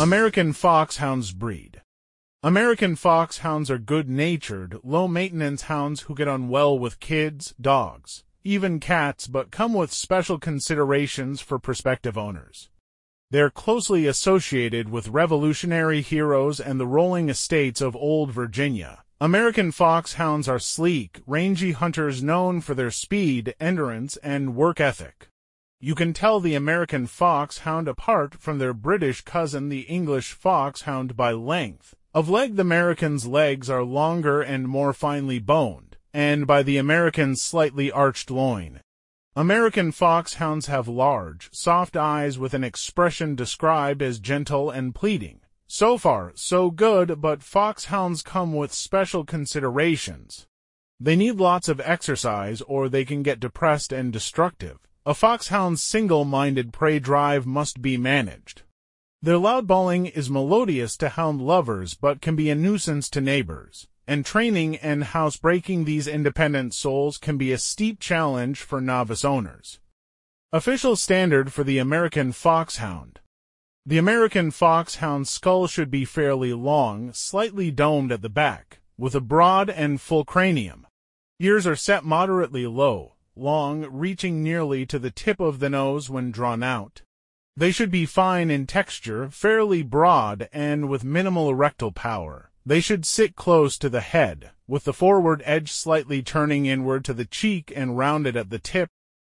American Foxhounds breed. American Foxhounds are good-natured, low-maintenance hounds who get on well with kids, dogs, even cats but come with special considerations for prospective owners. They're closely associated with revolutionary heroes and the rolling estates of Old Virginia. American Foxhounds are sleek, rangy hunters known for their speed, endurance, and work ethic. You can tell the American Foxhound apart from their British cousin the English Foxhound by length. Of leg the American's legs are longer and more finely boned, and by the American's slightly arched loin. American foxhounds have large, soft eyes with an expression described as gentle and pleading. So far, so good, but foxhounds come with special considerations. They need lots of exercise or they can get depressed and destructive. A foxhound's single-minded prey drive must be managed. Their loud bawling is melodious to hound lovers but can be a nuisance to neighbors and training and housebreaking these independent souls can be a steep challenge for novice owners. Official standard for the American Foxhound. The American Foxhound's skull should be fairly long, slightly domed at the back, with a broad and full cranium. Ears are set moderately low, long, reaching nearly to the tip of the nose when drawn out. They should be fine in texture, fairly broad, and with minimal erectile power. They should sit close to the head, with the forward edge slightly turning inward to the cheek and rounded at the tip.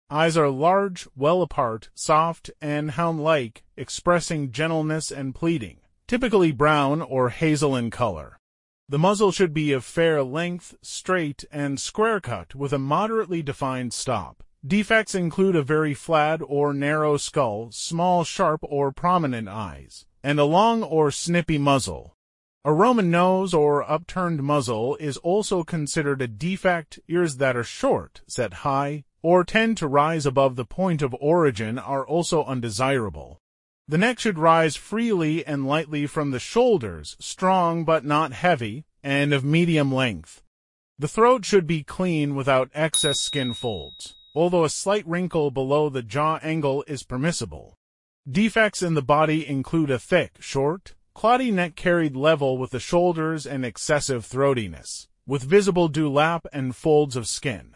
Eyes are large, well apart, soft, and hound-like, expressing gentleness and pleading, typically brown or hazel in color. The muzzle should be of fair length, straight, and square cut with a moderately defined stop. Defects include a very flat or narrow skull, small sharp or prominent eyes, and a long or snippy muzzle. A Roman nose or upturned muzzle is also considered a defect. Ears that are short, set high, or tend to rise above the point of origin are also undesirable. The neck should rise freely and lightly from the shoulders, strong but not heavy, and of medium length. The throat should be clean without excess skin folds, although a slight wrinkle below the jaw angle is permissible. Defects in the body include a thick, short, Cloddy neck carried level with the shoulders and excessive throatiness, with visible dewlap and folds of skin.